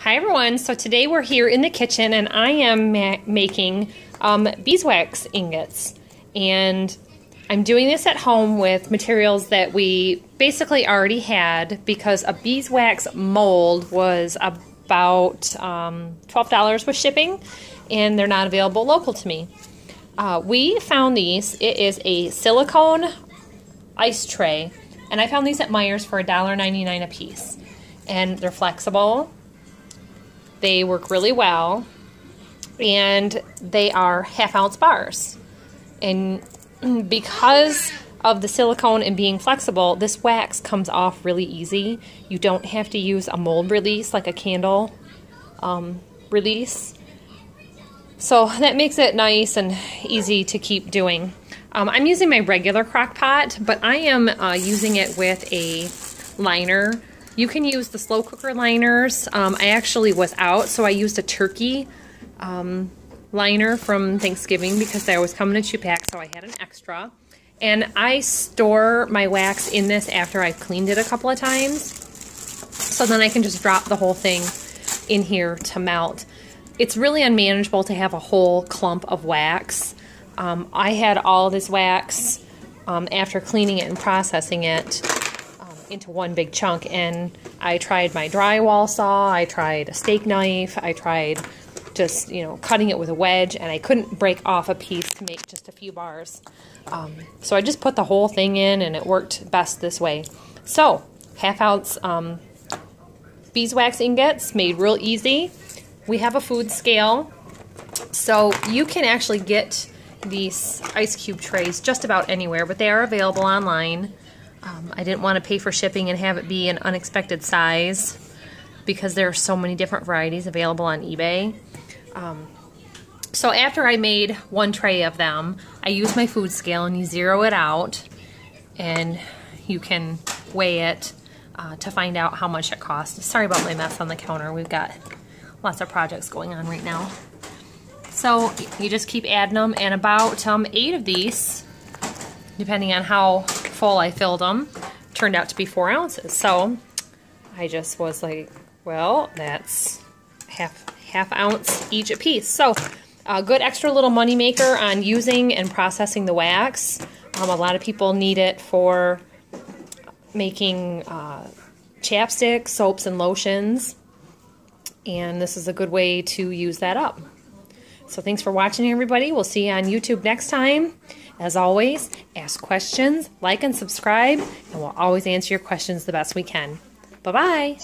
Hi everyone, so today we're here in the kitchen and I am ma making um, beeswax ingots. And I'm doing this at home with materials that we basically already had because a beeswax mold was about um, $12 with shipping and they're not available local to me. Uh, we found these, it is a silicone ice tray and I found these at Meijer's for $1.99 a piece. And they're flexible they work really well, and they are half ounce bars. And because of the silicone and being flexible, this wax comes off really easy. You don't have to use a mold release like a candle um, release. So that makes it nice and easy to keep doing. Um, I'm using my regular crock pot, but I am uh, using it with a liner you can use the slow cooker liners. Um, I actually was out, so I used a turkey um, liner from Thanksgiving because they always come in a two pack, so I had an extra. And I store my wax in this after I've cleaned it a couple of times. So then I can just drop the whole thing in here to melt. It's really unmanageable to have a whole clump of wax. Um, I had all this wax um, after cleaning it and processing it into one big chunk. And I tried my drywall saw, I tried a steak knife, I tried just, you know, cutting it with a wedge, and I couldn't break off a piece to make just a few bars. Um, so I just put the whole thing in, and it worked best this way. So, half ounce um, beeswax ingots made real easy. We have a food scale, so you can actually get these ice cube trays just about anywhere, but they are available online. Um, I didn't want to pay for shipping and have it be an unexpected size because there are so many different varieties available on eBay. Um, so after I made one tray of them, I use my food scale and you zero it out and you can weigh it uh, to find out how much it costs. Sorry about my mess on the counter. We've got lots of projects going on right now. So you just keep adding them and about um, eight of these, depending on how full I filled them turned out to be four ounces. So I just was like, well, that's half half ounce each a piece. So a good extra little money maker on using and processing the wax. Um, a lot of people need it for making uh, chapstick, soaps, and lotions. And this is a good way to use that up. So thanks for watching, everybody. We'll see you on YouTube next time. As always, ask questions, like and subscribe, and we'll always answer your questions the best we can. Bye-bye.